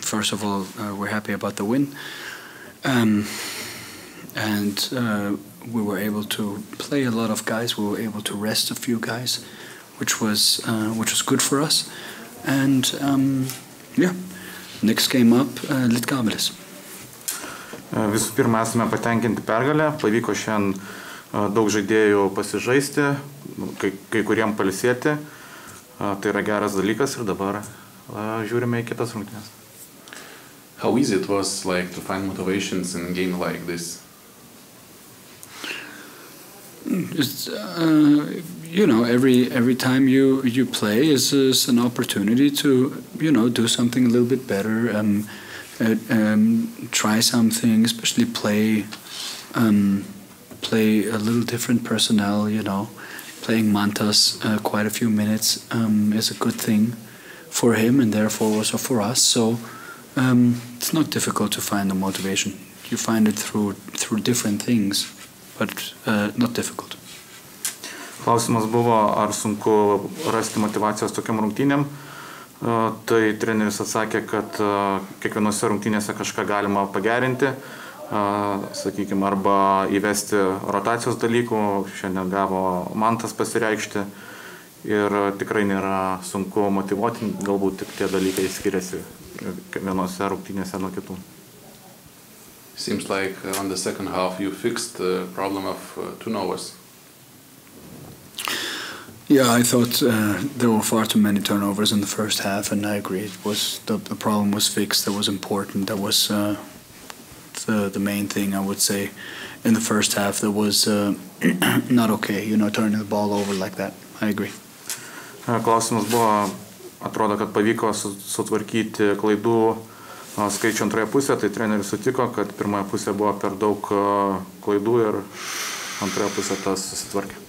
first of all, uh, we're happy about the win. Um, and uh, we were able to play a lot of guys. We were able to rest a few guys, which was uh, which was good for us. And um, yeah, next game up, uh, Litgabelis. Visų pirma, esame patenkinti pergalę. Pavyko šiandien daug žaidėjų pasižaisti, kai, kai kuriem palisėti. Tai yra geras dalykas ir dabar žiūrime į kitas rungtynes. How easy it was like to find motivations in a game like this? It's, uh, you know, every every time you you play is, is an opportunity to you know do something a little bit better, um, uh, um, try something, especially play um, play a little different personnel. You know, playing Mantas uh, quite a few minutes um, is a good thing for him and therefore also for us. So um, it's not difficult to find the motivation. You find it through through different things but uh, not difficult. Klausimas buvo, ar sunku rasti motivacijos tokiam rungtynėm. Uh, tai treneris atsakė, kad uh, kiekvienose rungtynėse kažką galima pagerinti, uh, sakykime, arba įvesti rotacijos dalykų. Šiandien gavo mantas pasireikšti ir tikrai nėra sunku motivuoti, galbūt tik tie dalykai skiriasi vienose rungtynėse nuo kitų. Seems like uh, on the second half you fixed the problem of uh, turnovers. Yeah, I thought uh, there were far too many turnovers in the first half, and I agree. It was the, the problem was fixed. That was important. That was uh, the the main thing I would say. In the first half, that was uh, not okay. You know, turning the ball over like that. I agree. Klausimas buvo, atrodo, kad pavyko sutvarkyti klaidų skaičių antroje pusėje, tai treneris sutiko, kad pirmoje pusėje buvo per daug klaidų ir antroje pusėje tas susitvarkė.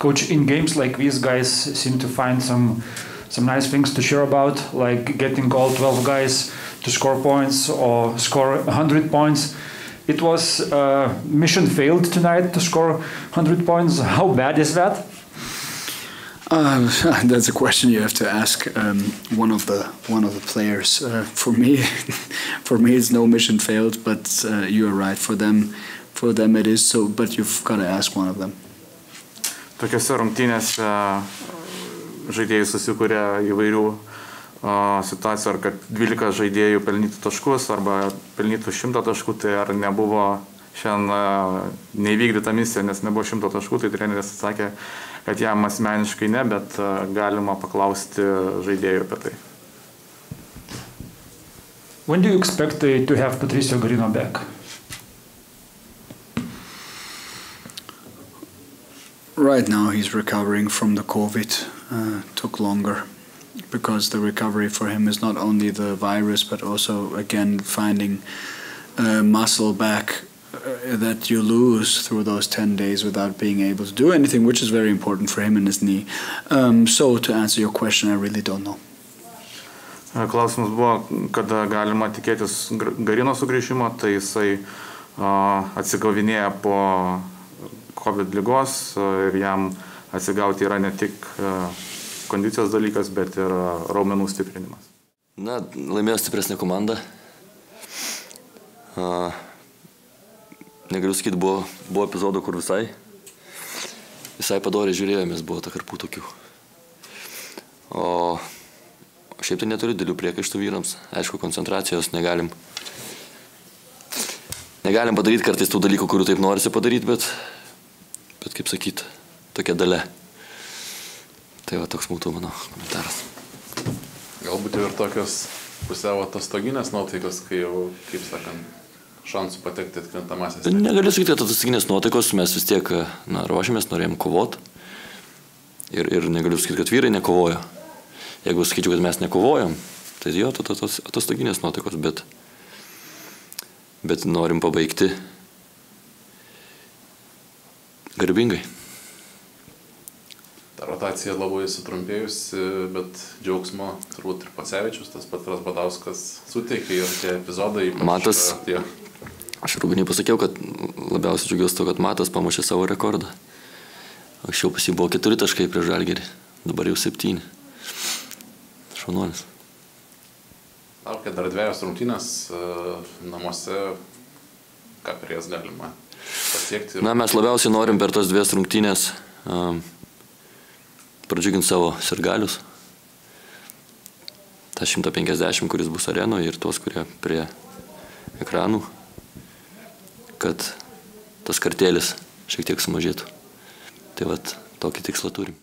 Coach, in games like these, guys seem to find some some nice things to share about, like getting all 12 guys to score points or score 100 points. It was uh, mission failed tonight to score 100 points. How bad is that? Uh, that's a question you have to ask um, one of the one of the players. Uh, for me, for me, it's no mission failed. But uh, you are right. For them, for them it is. So, but you've got to ask one of them. Tokiose rungtynėse žaidėjai susikūrė įvairių situacijų, ar kad 12 žaidėjų pelnytų taškus arba pelnytų 100 taškų, tai ar nebuvo šiandien neįvykdyta misija, nes nebuvo 100 taškų, tai treneris atsakė, kad jam asmeniškai ne, bet galima paklausti žaidėjų apie tai. When do you expect to have Patricio Garino back? Right now, he's recovering from the COVID. Uh, took longer because the recovery for him is not only the virus, but also again finding uh, muscle back uh, that you lose through those 10 days without being able to do anything, which is very important for him and his knee. Um, so, to answer your question, I really don't know. Klausimas buvo, kada galima tikėtis Garino sugrįžimo, tai jisai uh, atsigavinėja po COVID lygos ir jam atsigauti yra ne tik kondicijos dalykas, bet ir raumenų stiprinimas. Na, laimėjo stipresnė komanda. Uh, negaliu sakyti, buvo, buvo epizodų, kur visai, visai padoriai žiūrėjomės, buvo takarpų tokių. O šiaip tai neturiu dėlių priekaištų vyrams. Aišku, koncentracijos negalim. Negalim padaryti kartais tų dalykų, kurių taip norisi padaryti, bet, bet kaip sakyt, tokia dalė. Tai va toks būtų mano komentaras. Galbūt ir tokios pusiau atostoginės nuotaikos, kai jau, kaip sakant, šansų patekti atkrintamasis. Negaliu sakyti, kad atostoginės nuotaikos mes vis tiek na, ruošiamės, norėjom kovot. Ir, ir negaliu sakyti, kad vyrai nekovojo. Jeigu sakyčiau, kad mes nekovojom, tai jo, tos atostoginės nuotaikos, bet, bet norim pabaigti garbingai. Ta rotacija labai sutrumpėjusi, bet džiaugsmo turbūt ir Pasevičius, tas pats Rasbadauskas suteikė ir tie epizodai. Matas, tie... aš rūbiniai pasakiau, kad labiausiai džiaugiuosi to, kad Matas pamušė savo rekordą. Anksčiau pas jį buvo keturi taškai prieš Žalgerį, dabar jau septyni. šaunuolis. Laukia dar dviejos rungtynės e, namuose, ką per jas galima pasiekti. ir- Na, mes labiausiai norim per tas dvies rungtynės um, pradžiuginti savo sirgalius. Ta 150, kuris bus arenoje ir tuos, kurie prie ekranų, kad tas kartėlis šiek tiek sumažėtų. Tai vad tokį tikslą turim.